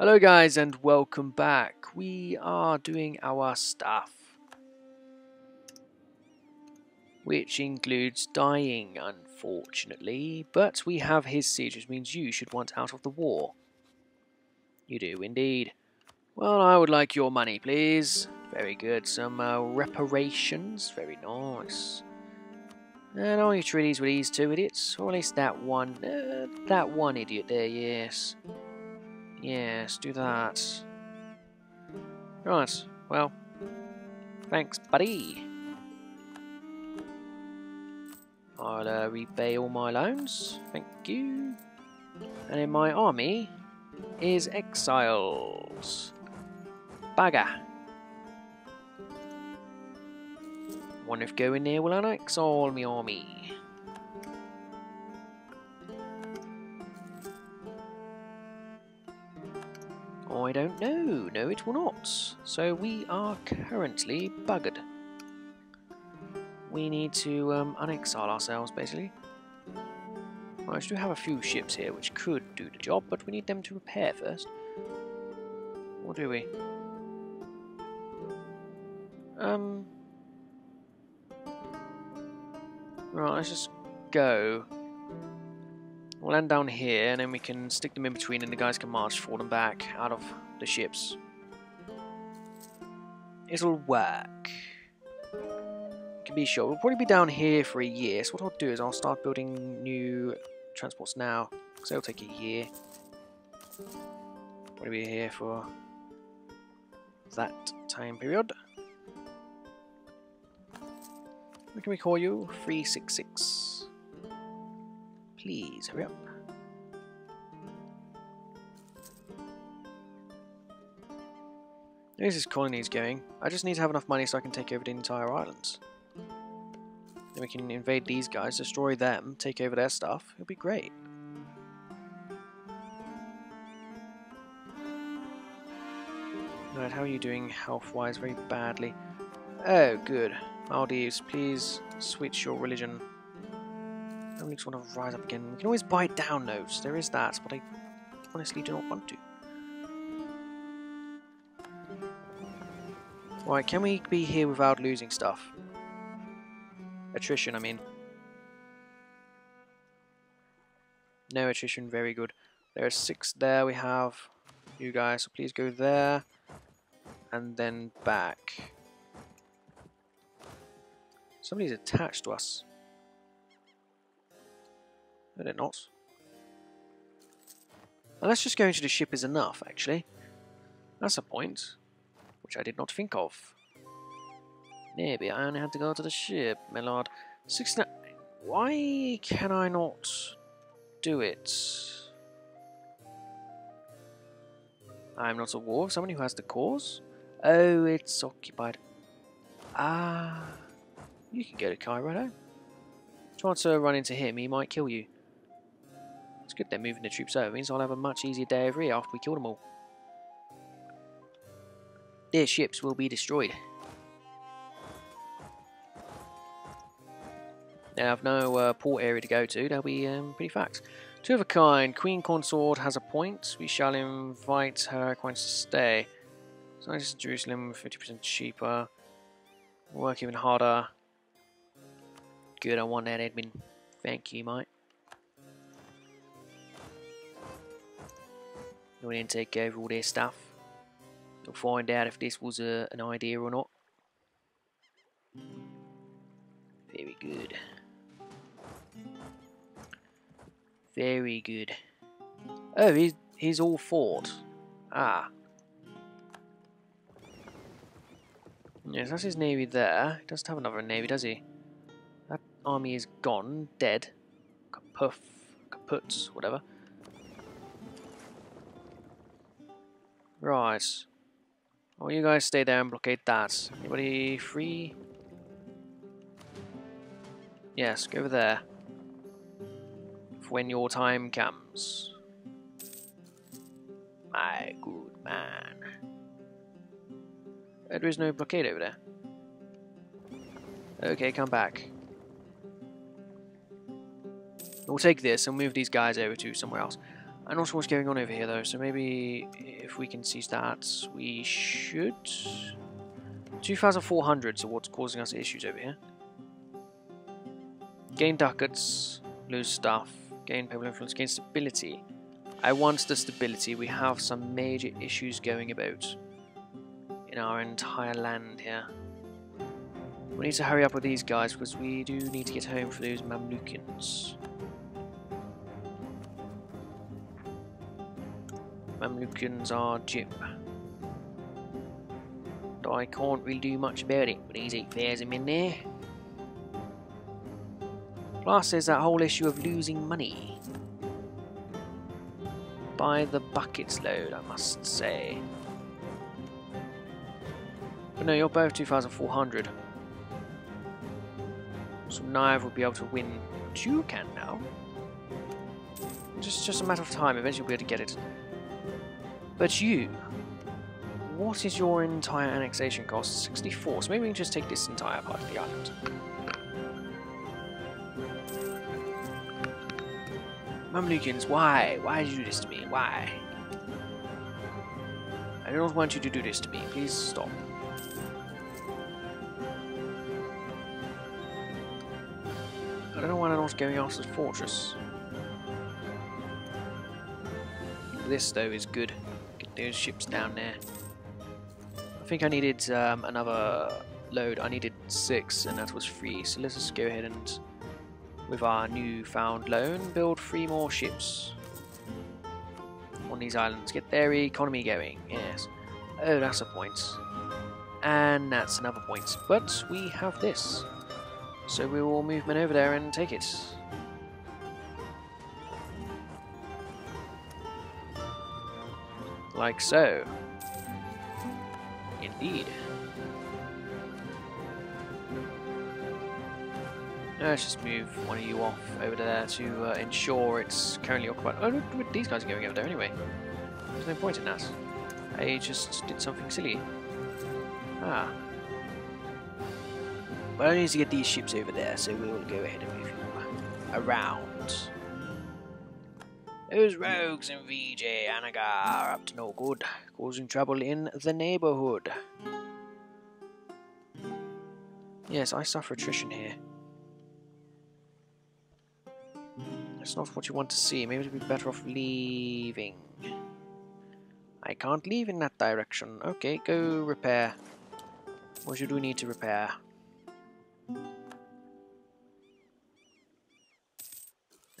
Hello guys and welcome back. We are doing our stuff. Which includes dying, unfortunately. But we have his siege, which means you should want out of the war. You do indeed. Well, I would like your money, please. Very good. Some uh, reparations. Very nice. And all your treaties with these two idiots. Or at least that one. Uh, that one idiot there, yes. Yes, do that. Right, well. Thanks, buddy. I'll uh, repay all my loans. Thank you. And in my army is exiles. Bugger. Wonder if going there will annex all my army. I don't know. No, it will not. So we are currently buggered. We need to um, unexile ourselves, basically. I do have a few ships here which could do the job, but we need them to repair first. Or do we? Um... Right, let's just go. We'll land down here, and then we can stick them in between, and the guys can march forward them back out of the ships. It'll work. Can be sure. We'll probably be down here for a year, so what I'll do is I'll start building new transports now, because it'll take a year. Probably be here for that time period. What can we call you? 366. Please, hurry up. There's his colonies going. I just need to have enough money so I can take over the entire islands. Then we can invade these guys, destroy them, take over their stuff. It'll be great. Right, how are you doing health-wise? Very badly. Oh, good. Maldives, please switch your religion. Nobody just want to rise up again. We can always buy down notes. There is that, but I honestly do not want to. Right, can we be here without losing stuff? Attrition, I mean. No attrition, very good. There are six there we have. You guys, so please go there. And then back. Somebody's attached to us. No, they're not. Unless just going to the ship is enough, actually. That's a point. Which I did not think of. Maybe I only had to go to the ship, my lord. Six Why can I not do it? I'm not a war. Someone who has the cause? Oh, it's occupied. Ah. You can go to Cairo. Try to run into him, he might kill you. It's good they're moving the troops over, means I'll have a much easier day over here after we kill them all. Their ships will be destroyed. They have no uh, port area to go to, they'll be um, pretty fucked. Two of a kind, Queen Consort has a point. We shall invite her acquaintance to stay. Size Jerusalem, 50% cheaper. Work even harder. Good, I want that, Edmund. Thank you, mate. You in to take over all their stuff. Find out if this was a, an idea or not. Very good. Very good. Oh, he's, he's all fought. Ah. Yes, that's his navy there. He doesn't have another navy, does he? That army is gone, dead. Kapuff, kaput, whatever. Right. Well, you guys stay there and blockade that. Anybody free? Yes, go over there. For when your time comes. My good man. Uh, there is no blockade over there. Okay, come back. We'll take this and move these guys over to somewhere else. Not sure what's going on over here though, so maybe if we can seize that, we should. 2,400, so what's causing us issues over here? Gain ducats, lose stuff, gain people influence, gain stability. I want the stability. We have some major issues going about in our entire land here. We need to hurry up with these guys because we do need to get home for those Mamlukans. Mamlukans are Jim. I can't really do much about it with these eight thousand in there. Plus there's that whole issue of losing money. By the buckets load, I must say. But no, you're both 2,400. So Nive will be able to win what you can now. Just, just a matter of time, eventually we'll be able to get it. But you, what is your entire annexation cost? 64, so maybe we can just take this entire part of the island. Mamlukans, why? Why did you do this to me? Why? I don't want you to do this to me. Please stop. I don't know why I'm not going after the fortress. This, though, is good. Those ships down there. I think I needed um, another load. I needed six, and that was three. So let's just go ahead and with our newfound loan, build three more ships on these islands. Get their economy going, yes. Oh, that's a point. And that's another point. But we have this. So we will move men over there and take it. Like so. Indeed. Let's just move one of you off over there to uh, ensure it's currently occupied. Oh, look, look, these guys are going over there anyway. There's no point in that. I just did something silly. Ah. But I need to get these ships over there, so we will go ahead and move around. Those rogues in VJ Anaga are up to no good, causing trouble in the neighborhood. Yes, I suffer attrition here. That's not what you want to see. Maybe it'd be better off leaving. I can't leave in that direction. Okay, go repair. What should we need to repair?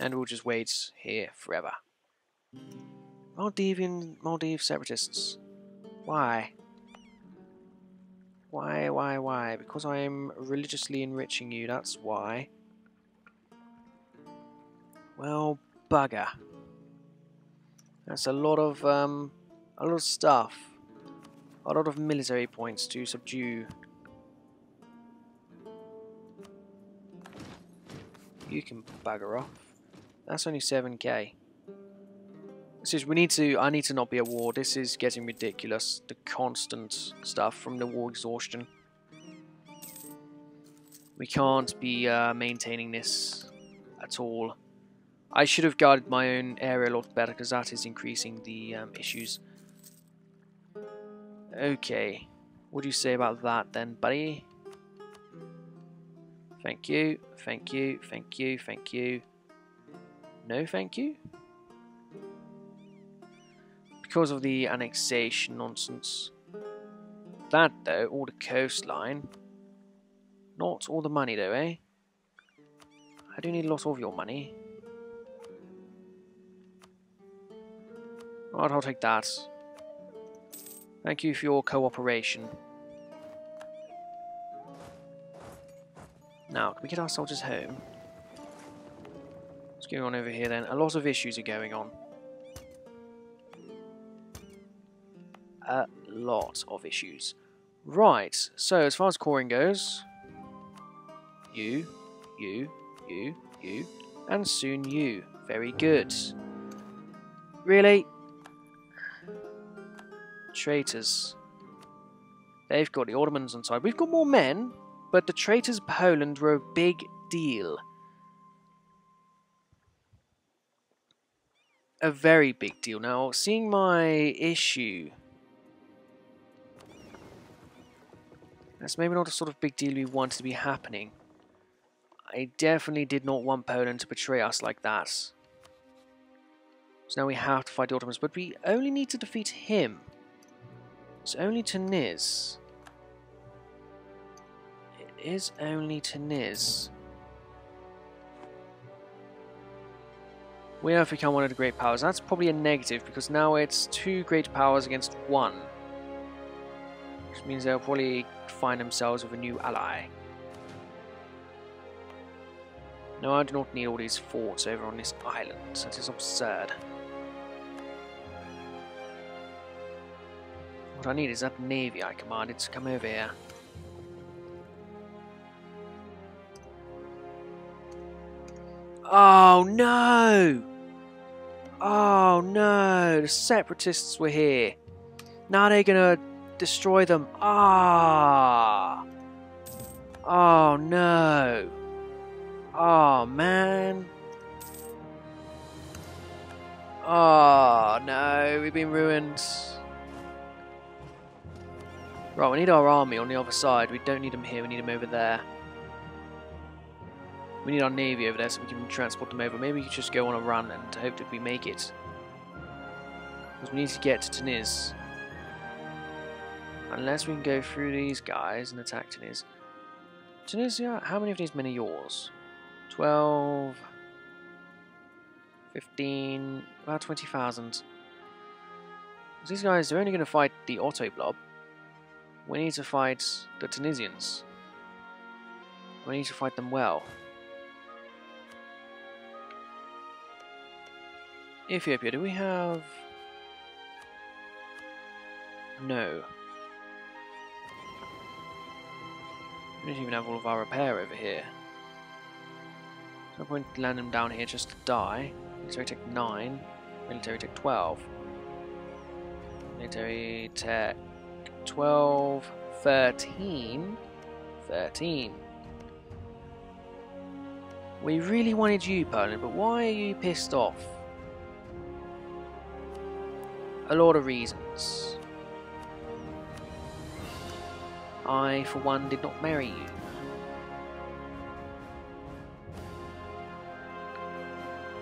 And we'll just wait here forever. Maldivian Maldive separatists. Why? Why, why, why? Because I am religiously enriching you, that's why. Well, bugger. That's a lot of, um, a lot of stuff. A lot of military points to subdue. You can bugger off. That's only 7k. This is, we need to, I need to not be at war. This is getting ridiculous. The constant stuff from the war exhaustion. We can't be uh, maintaining this at all. I should have guarded my own area a lot better because that is increasing the um, issues. Okay, what do you say about that then, buddy? Thank you, thank you, thank you, thank you. No thank you? Because of the annexation nonsense. That though, all the coastline. Not all the money though, eh? I do need a lot of your money. Right, I'll take that. Thank you for your cooperation. Now, can we get our soldiers home? Going on over here then? A lot of issues are going on. A lot of issues. Right, so as far as coring goes, you, you, you, you, and soon you. Very good. Really? Traitors. They've got the Ottomans on side. We've got more men, but the traitors Poland were a big deal. A very big deal. Now, seeing my issue... That's maybe not a sort of big deal we wanted to be happening. I definitely did not want Poland to betray us like that. So now we have to fight the Ottomans, but we only need to defeat him. It's only Tunis. It is only Tunis. We have become one of the great powers. That's probably a negative because now it's two great powers against one. Which means they'll probably find themselves with a new ally. No, I do not need all these forts over on this island. That is absurd. What I need is that navy I commanded to come over here. Oh no! Oh no, the separatists were here. Now they're gonna destroy them. Ah! Oh no. Oh man. Oh no, we've been ruined. Right, we need our army on the other side. We don't need them here, we need them over there. We need our navy over there so we can transport them over. Maybe we could just go on a run and hope that we make it. Because we need to get to Tunis. Unless we can go through these guys and attack Tunis. Tunisia, how many of these men are yours? 12... 15... about 20,000. These guys, they're only going to fight the Otto Blob. We need to fight the Tunisians. We need to fight them well. Ethiopia, do we have... No. We don't even have all of our repair over here. No point land them down here just to die. Military tech 9, military tech 12. Military tech 12, 13, 13. We really wanted you, Poland, but why are you pissed off? A lot of reasons. I, for one, did not marry you.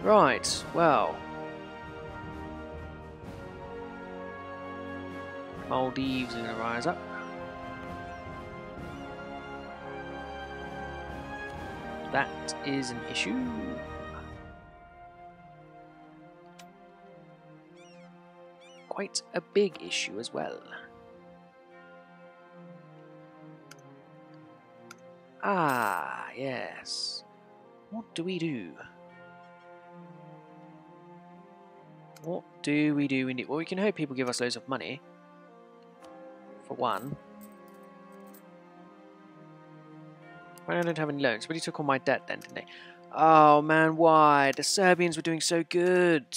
Right, well. Maldives are going to rise up. That is an issue. Quite a big issue as well. Ah, yes. What do we do? What do we do? Well, we can hope people give us loads of money. For one. I don't have any loans, but he took all my debt then, didn't he? Oh man, why? The Serbians were doing so good.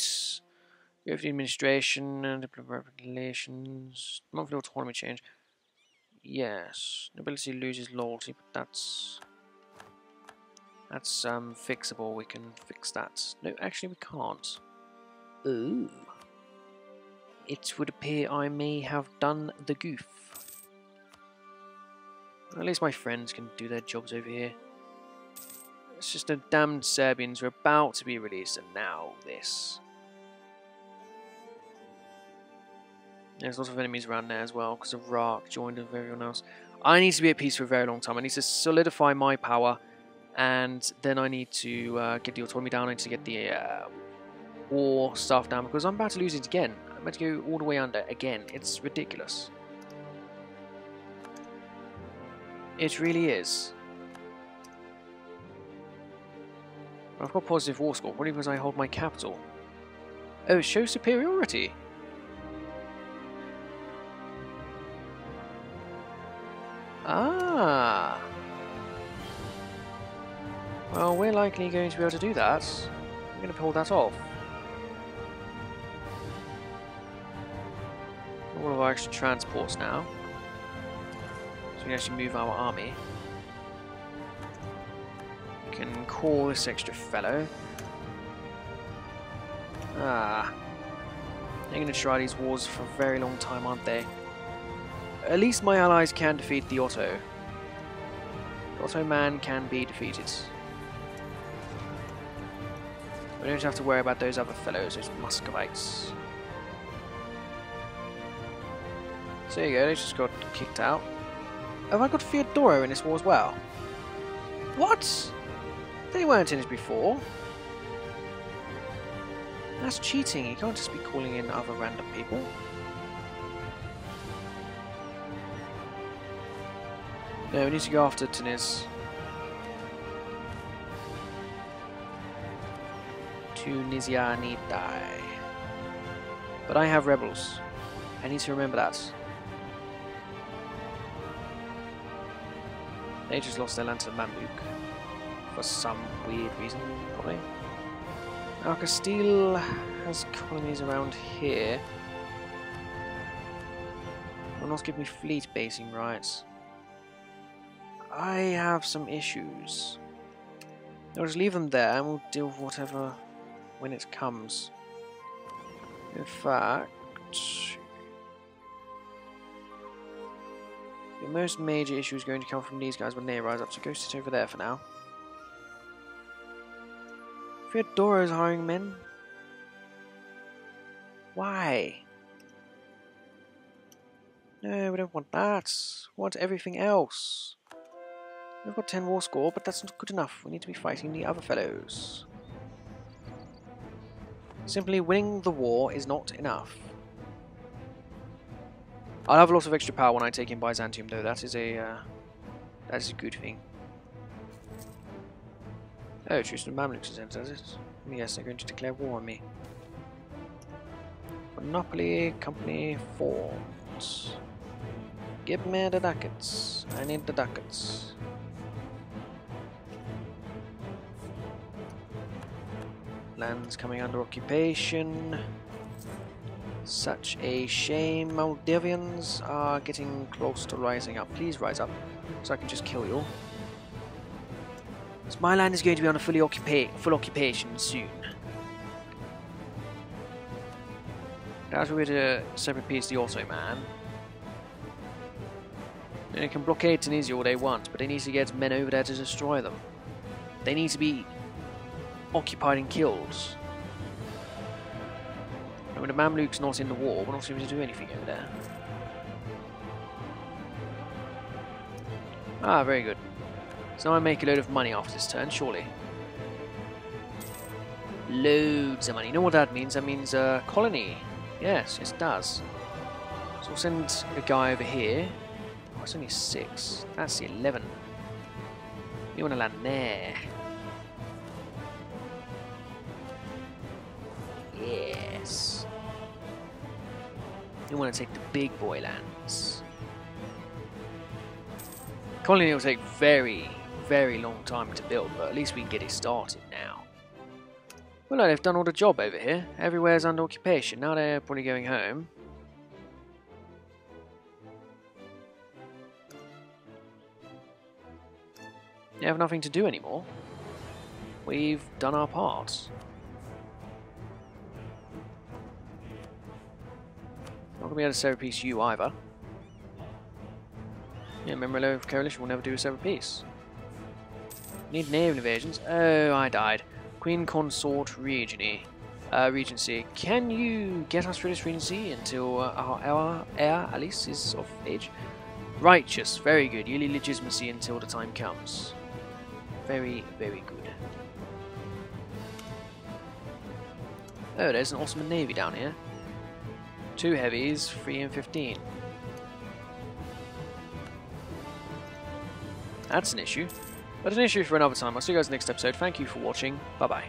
We have the administration and regulations. Monthly autonomy change. Yes. Nobility loses loyalty, but that's that's um fixable. We can fix that. No, actually we can't. Ooh. It would appear I may have done the goof. At least my friends can do their jobs over here. It's just the damned Serbians were about to be released and now this. There's lots of enemies around there as well because of Iraq joined with everyone else. I need to be at peace for a very long time. I need to solidify my power and then I need to uh, get the autonomy down. I need to get the uh, war stuff down because I'm about to lose it again. I'm about to go all the way under again. It's ridiculous. It really is. I've got positive war score, probably because I hold my capital. Oh, it shows superiority. Ah. Well, we're likely going to be able to do that. I'm going to pull that off. All of our extra transports now. So we can actually move our army. We can call this extra fellow. Ah. They're going to try these wars for a very long time, aren't they? At least my allies can defeat the Otto. The Otto man can be defeated. We don't have to worry about those other fellows, those Muscovites. So there you go, they just got kicked out. Have I got Theodoro in this war as well? What? They weren't in it before. That's cheating. You can't just be calling in other random people. No, we need to go after Tunis. Tunisia need die. But I have rebels. I need to remember that. They just lost their land to Mamluk. For some weird reason, probably. Now Castile has colonies around here. Will not give me fleet basing rights. I have some issues. I'll just leave them there and we'll deal with whatever when it comes. In fact, the most major issue is going to come from these guys when they rise up, so go sit over there for now. Theodoro's hiring men? Why? No, we don't want that. We want everything else. We've got 10 war score, but that's not good enough. We need to be fighting the other fellows. Simply winning the war is not enough. I'll have a lot of extra power when I take in Byzantium, though. That is a uh, that is a good thing. Oh, to Mamluks is does it? Yes, they're going to declare war on me. Monopoly Company forms. Give me the ducats. I need the ducats. Lands coming under occupation. Such a shame. Moldavians are getting close to rising up. Please rise up, so I can just kill you. So my land is going to be a fully occupa full occupation soon. That's a way to separate peace the Ottoman. And they can blockade Tunisia all they want, but they need to get men over there to destroy them. They need to be occupied and killed. When the Mamluks not in the war, we're not able to do anything over there. Ah, very good. So now I make a load of money after this turn, surely. Loads of money. You know what that means? That means a uh, colony. Yes, it does. So we'll send a guy over here. Oh, it's only six. That's the 11. You want to land there. You want to take the big boy lands. Colony will take very, very long time to build, but at least we can get it started now. Well, they've done all the job over here. Everywhere's under occupation. Now they're probably going home. They have nothing to do anymore. We've done our part. Going to be able to serve a piece you either. Yeah, remember of Coalition will never do a separate peace. Need naval invasions. Oh, I died. Queen Consort Regency. Uh, Regency. Can you get us through this Regency until uh, our, our heir, Alice, is of age? Righteous. Very good. Yearly legitimacy until the time comes. Very, very good. Oh, there's an Ottoman navy down here. Two heavies, 3 and 15. That's an issue. But an issue for another time. I'll see you guys next episode. Thank you for watching. Bye-bye.